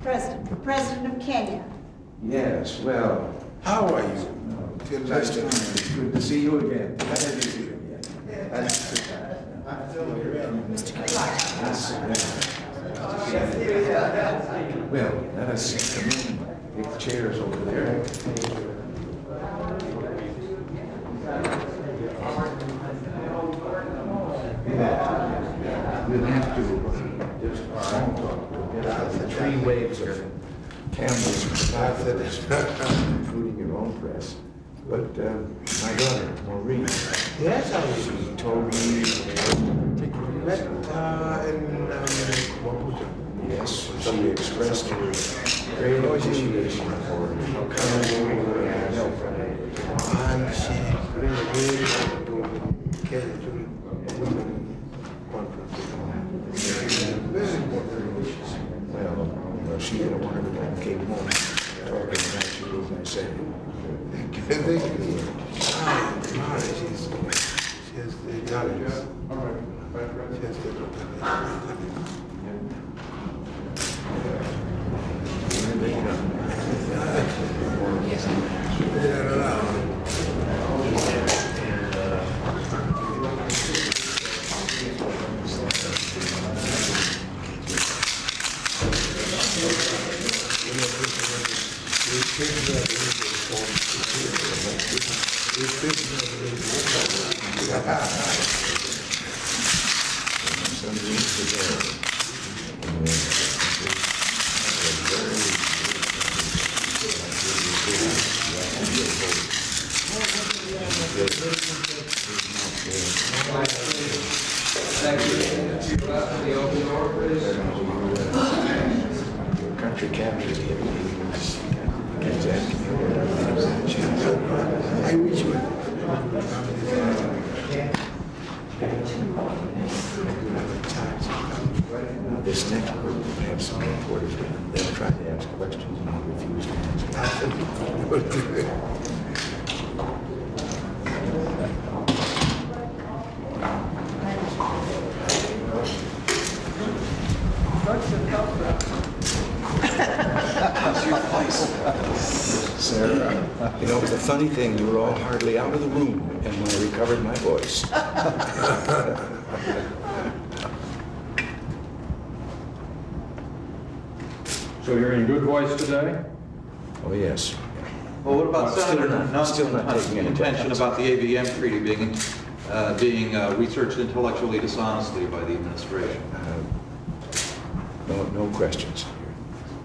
President, the President of Kenya. Yes, well, How are you? Feel nice to fine. It's good to see you again. I haven't seen you again. Mr. Kaplan. Well, let us come in, take chairs over there. We'll have to uh, just uh, phone talk to get out the three waves of cameras and photographers, including your own press. But um, my daughter, Maureen, Yes, I was. she told me, met uh, in um, yes, she expressed her great appreciation for coming over and helping. And she really, really wanted to carry to women conference. Very important. Well, she had a wonderful time, came home talking about you, I said. Thank you. Ah, she's, she has the knowledge. She has knowledge. Yeah, no, no. Some weeks ago. Your country captured him. He was, he was asking me where I was at. She was- I wish you Now, this next group will have some reporters. They'll try to ask questions and I'll refuse to answer. Sarah, you know, the funny thing, you were all hardly out of the room and when I recovered my voice. So you're in good voice today? Oh, yes. Well, what about Well, still Senator not- still not Nelson's taking any contention questions. about the ABM treaty being, uh, being uh, researched intellectually dishonestly by the administration? Uh, No, no questions.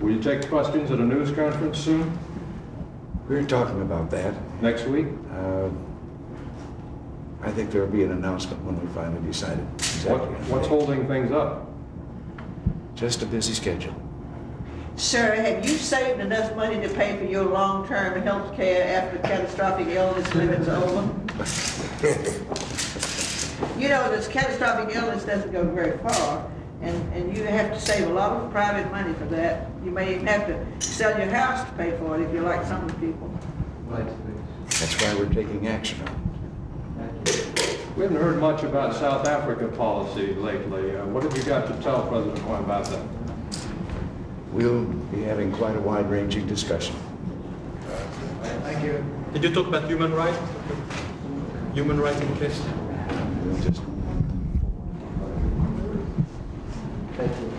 Will you take questions at a news conference soon? We We're talking about that. Next week? Uh, I think there'll be an announcement when we finally decide it. What, exactly. what's holding things up? Just a busy schedule. Sir, have you saved enough money to pay for your long-term health care after catastrophic illness limit's over? You know, this catastrophic illness doesn't go very far, and, and you have to save a lot of private money for that. You may even have to sell your house to pay for it if you're like some people. That's why we're taking action on it. We haven't heard much about South Africa policy lately. Uh, What have you got to tell President Moi about that? We'll be having quite a wide-ranging discussion. Thank you. Did you talk about human rights? Human rights in case? We'll just just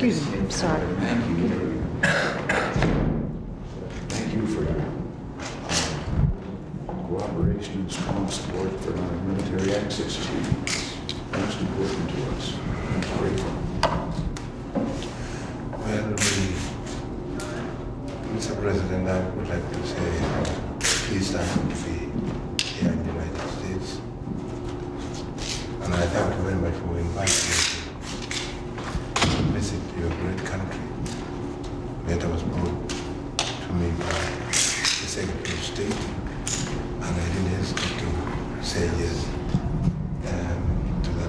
Excuse me, I'm sorry. Thank you. Thank you for your cooperation and strong support for our military access team. It's most important to us. I'm grateful. Well, we, Mr. President, I would like to say, please thank you for here in the United States. And I thank you very much for inviting me to visit your great country. Letter was brought to me by the Secretary of State, and I didn't to say yes um, to that.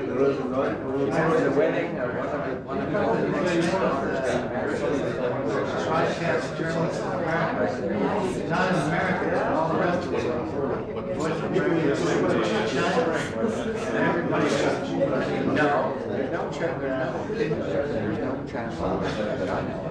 the rules of going. Was a wedding, or one of the, next. Podcast journalists in America, non-Americans, all the rest of it. What's the difference? And everybody got. No, there's no, chance. there's no travel that I know of.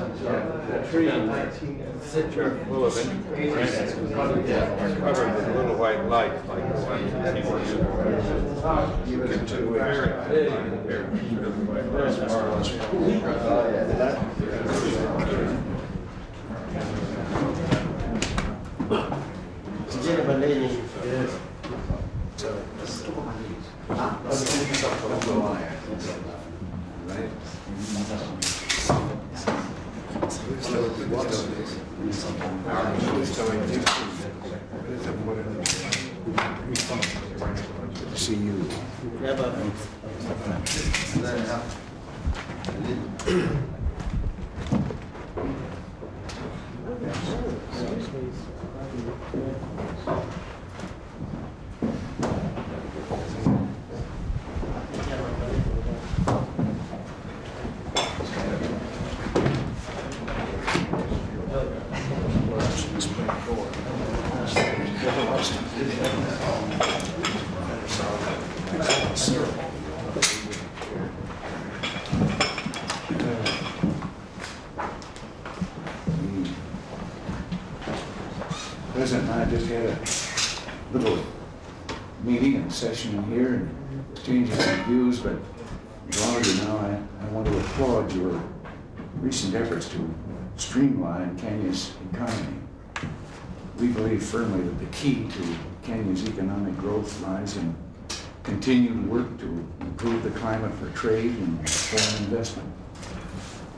Tree full of it, covered with little white lights like the ones in TV. You can do very big, very See you. President I just had a little meeting and session here and exchanging some views, but longer now, I, I want to applaud your recent efforts to streamline Kenya's economy. We believe firmly that the key to Kenya's economic growth lies in continued work to improve the climate for trade and foreign investment.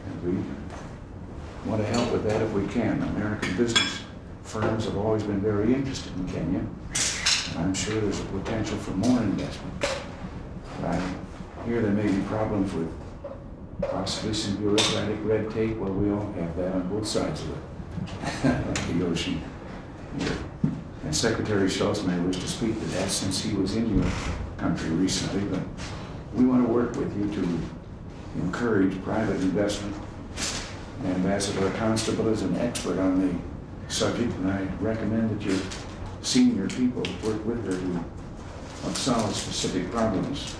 And we want to help with that if we can. American business firms have always been very interested in Kenya, and I'm sure there's a potential for more investment. But I hear there may be problems with possibly some bureaucratic red tape. Well, we all have that on both sides of the, ocean. And Secretary Shultz may wish to speak to that since he was in your country recently, but we want to work with you to encourage private investment. Ambassador Constable is an expert on the subject, and I recommend that your senior people work with her to solve specific problems.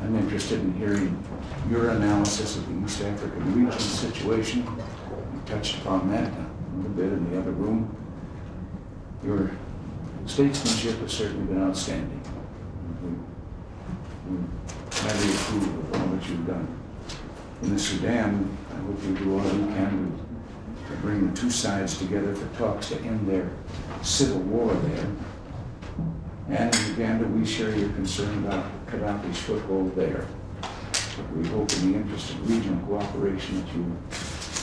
I'm interested in hearing your analysis of the East African region situation. You touched upon that little bit in the other room. Your statesmanship has certainly been outstanding. We we highly approve of all that you've done. in the Sudan, I hope you do all you can to, to bring the two sides together for talks to end their civil war there. And in Uganda, we share your concern about Gaddafi's foothold there. But we hope in the interest of regional cooperation that you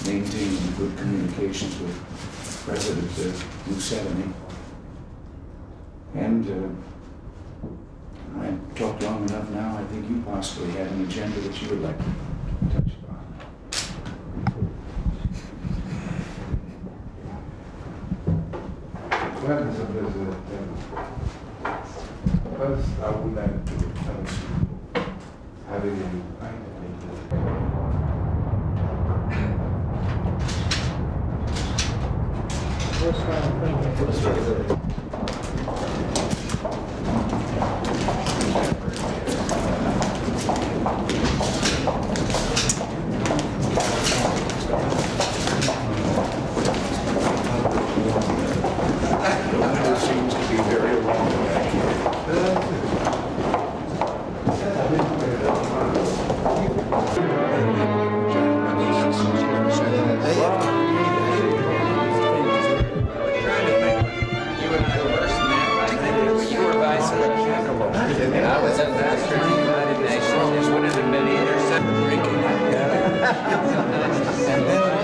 maintain good communications with President uh, Museveni. And uh, I've talked long enough now, I think you possibly have an agenda that you would like to touch upon. Well, Mr. President, um, first I would like to thank you having me It And I was ambassador to the United Nations. Just one of the many. And then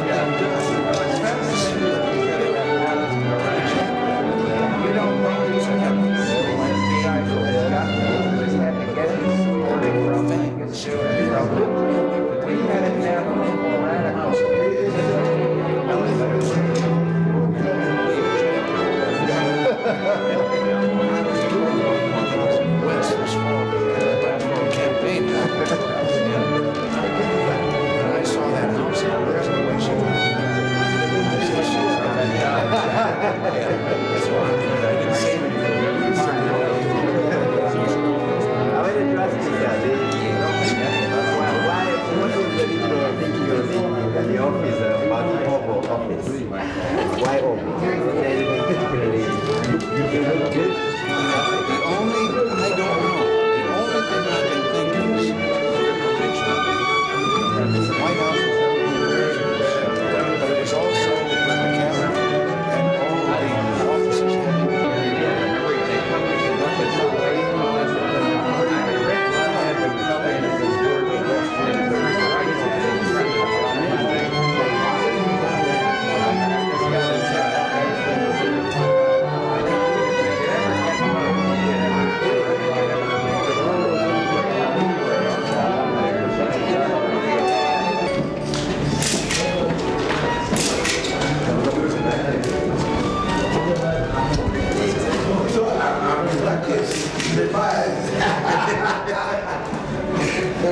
they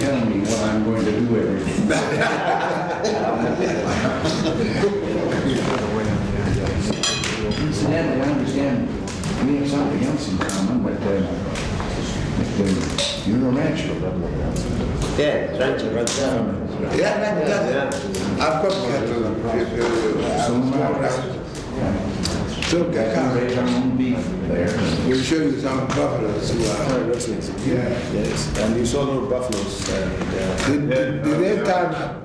tell me what I'm going to do every day. Incidentally, I understand we have something else in common, but, uh, uh, you're a rancher. Yeah, rancho, rancho. Yeah, that- that- I've got cattle, So am small I. ranches. We cattle. raise our own beef there. We'll show you some buffaloes who are, yeah. Yes, and you saw no buffaloes and, uh, Did, did did they turn up?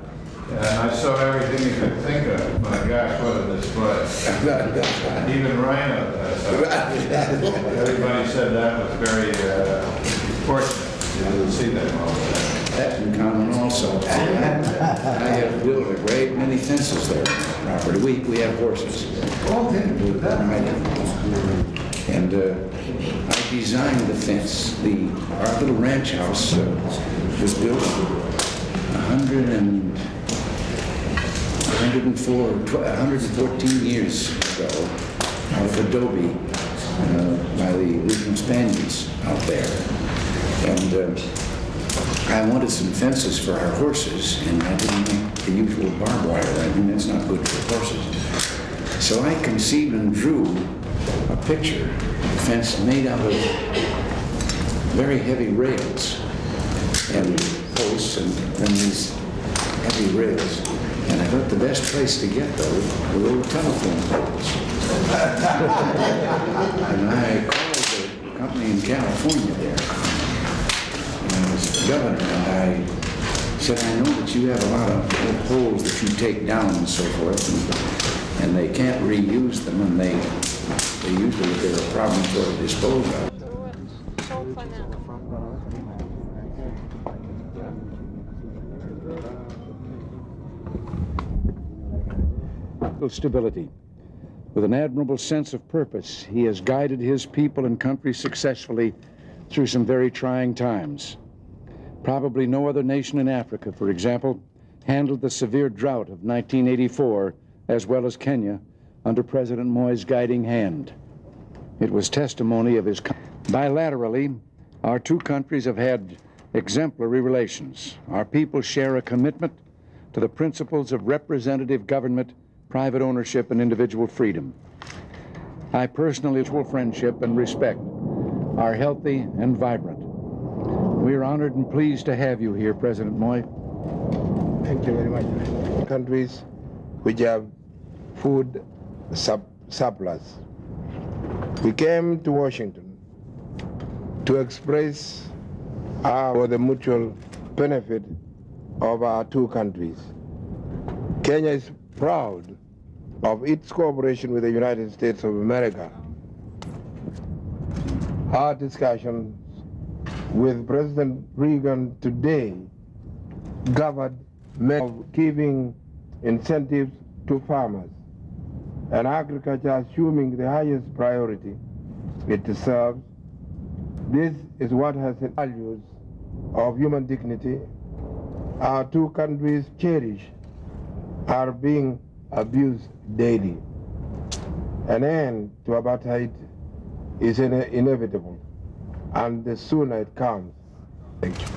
And I saw everything you could think of. My gosh, what a display. Even rhino. uh, Everybody said that was very uh, fortunate. You didn't see them all. That in common also. I have built a great many fences there, property. We, we have horses. And uh, I designed the fence. The, our little ranch house uh, was built hundred and, hundred and four, hundred and fourteen years ago out of adobe uh, by the Lincoln Spaniards out there. And uh, I wanted some fences for our horses, and I didn't make the usual barbed wire. I mean, that's not good for horses. So I conceived and drew a picture, a fence made out of very heavy rails and posts and then these heavy rails. And I I thought the best place to get those were old telephone poles. And I called the company in California there. Governor, and I said, I know that you have a lot of poles that you take down and so forth, and, and they can't reuse them, and they, they usually, they're a problem to dispose of. Stability. With an admirable sense of purpose, he has guided his people and country successfully through some very trying times. Probably no other nation in Africa, for example, handled the severe drought of 1984 as well as Kenya under President Moi's guiding hand. It was testimony of his. Bilaterally, our two countries have had exemplary relations. Our people share a commitment to the principles of representative government, private ownership, and individual freedom. I personally, mutual friendship and respect are healthy and vibrant. We are honored and pleased to have you here, President Moi. Thank you very much. Countries which have food sub surplus. We came to Washington to express our the mutual benefit of our two countries. Kenya is proud of its cooperation with the United States of America. Our discussions with President Reagan today many of giving incentives to farmers and agriculture assuming the highest priority it deserves. This is what has the values of human dignity our two countries cherish are being abused daily. An end to apartheid is ine- inevitable, and the sooner it comes. Thank you.